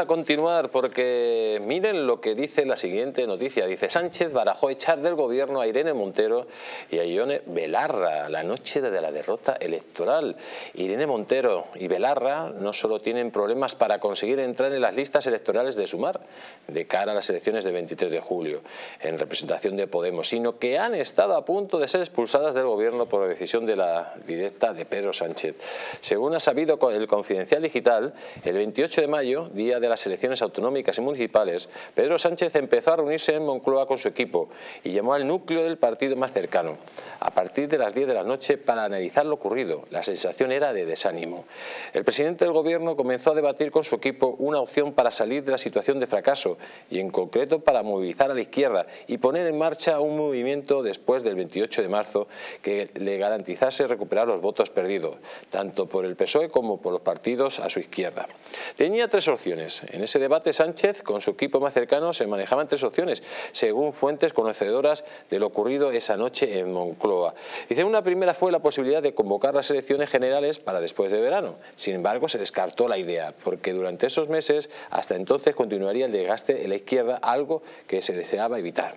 a continuar porque miren lo que dice la siguiente noticia. Dice Sánchez barajó echar del gobierno a Irene Montero y a Ione Belarra la noche de la derrota electoral. Irene Montero y Belarra no solo tienen problemas para conseguir entrar en las listas electorales de Sumar de cara a las elecciones del 23 de julio en representación de Podemos, sino que han estado a punto de ser expulsadas del gobierno por decisión de la directa de Pedro Sánchez. Según ha sabido el Confidencial Digital, el 28 de mayo, día de las elecciones autonómicas y municipales, Pedro Sánchez empezó a reunirse en Moncloa con su equipo y llamó al núcleo del partido más cercano, a partir de las 10 de la noche para analizar lo ocurrido. La sensación era de desánimo. El presidente del gobierno comenzó a debatir con su equipo una opción para salir de la situación de fracaso y en concreto para movilizar a la izquierda y poner en marcha un movimiento después del 28 de marzo que le garantizase recuperar los votos perdidos, tanto por el PSOE como por los partidos a su izquierda. Tenía tres opciones en ese debate Sánchez con su equipo más cercano se manejaban tres opciones, según fuentes conocedoras de lo ocurrido esa noche en Moncloa. Dice, una primera fue la posibilidad de convocar las elecciones generales para después de verano. Sin embargo, se descartó la idea, porque durante esos meses, hasta entonces, continuaría el desgaste en la izquierda, algo que se deseaba evitar.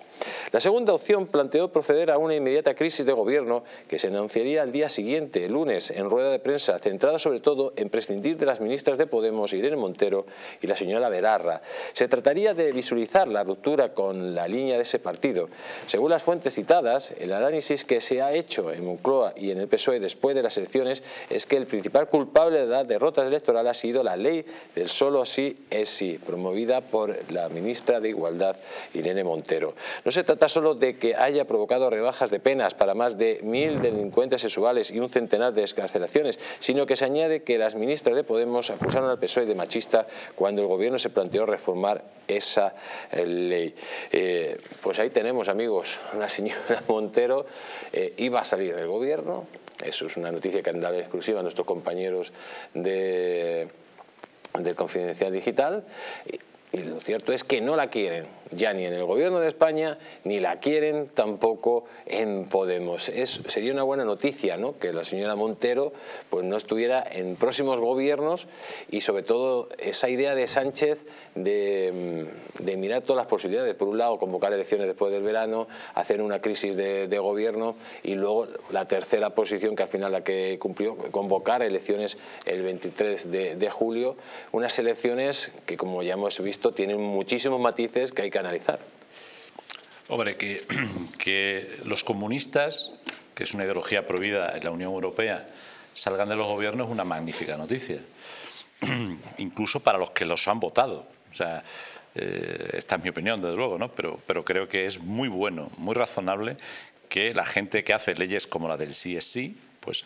La segunda opción planteó proceder a una inmediata crisis de gobierno que se anunciaría al día siguiente, el lunes, en rueda de prensa, centrada sobre todo en prescindir de las ministras de Podemos, Irene Montero y la señora Berarra. Se trataría de visualizar la ruptura con la línea de ese partido. Según las fuentes citadas, el análisis que se ha hecho en Moncloa y en el PSOE después de las elecciones es que el principal culpable de la derrota electoral ha sido la ley del solo sí es sí, promovida por la ministra de Igualdad, Irene Montero. No se trata solo de que haya provocado rebajas de penas para más de mil delincuentes sexuales y un centenar de escarcelaciones, sino que se añade que las ministras de Podemos acusaron al PSOE de machista cuando el gobierno se planteó reformar esa eh, ley. Eh, pues ahí tenemos, amigos, la señora Montero eh, iba a salir del gobierno, eso es una noticia que han dado exclusiva a nuestros compañeros de, del Confidencial Digital, y lo cierto es que no la quieren ya ni en el gobierno de España, ni la quieren tampoco en Podemos. Sería una buena noticia ¿no? que la señora Montero pues, no estuviera en próximos gobiernos y sobre todo esa idea de Sánchez de, mirar todas las posibilidades. Por un lado, convocar elecciones después del verano, hacer una crisis de, gobierno y luego la tercera posición que al final la que cumplió, convocar elecciones el 23 de, de julio, unas elecciones que como ya hemos visto tienen muchísimos matices que hay que analizar. Hombre, que, que los comunistas, que es una ideología prohibida en la Unión Europea, salgan de los gobiernos es una magnífica noticia. Incluso para los que los han votado. O sea, eh, esta es mi opinión, desde luego, ¿no? pero, pero creo que es muy bueno, muy razonable que la gente que hace leyes como la del sí es sí, pues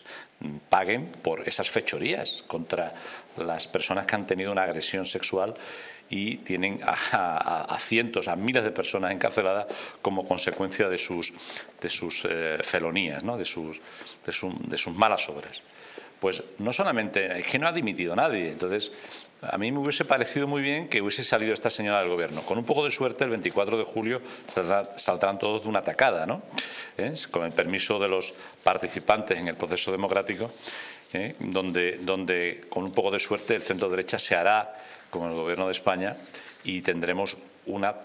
paguen por esas fechorías contra las personas que han tenido una agresión sexual y tienen a, cientos, a miles de personas encarceladas como consecuencia de sus, de sus eh, felonías, ¿no? de, sus, de, sus malas obras. Pues no solamente, es que no ha dimitido nadie, entonces a mí me hubiese parecido muy bien que hubiese salido esta señora del gobierno. Con un poco de suerte, el 24 de julio saldrán todos de una atacada, ¿no? ¿Eh? Con el permiso de los participantes en el proceso democrático, ¿eh? donde, donde con un poco de suerte el centro derecha se hará con el Gobierno de España y tendremos una,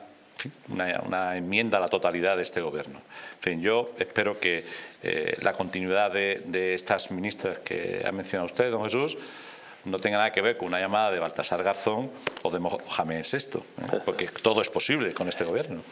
una, enmienda a la totalidad de este Gobierno. En fin, yo espero que eh, la continuidad de, estas ministras que ha mencionado usted, don Jesús, no tenga nada que ver con una llamada de Baltasar Garzón o de Mohamed VI, ¿eh? porque todo es posible con este Gobierno.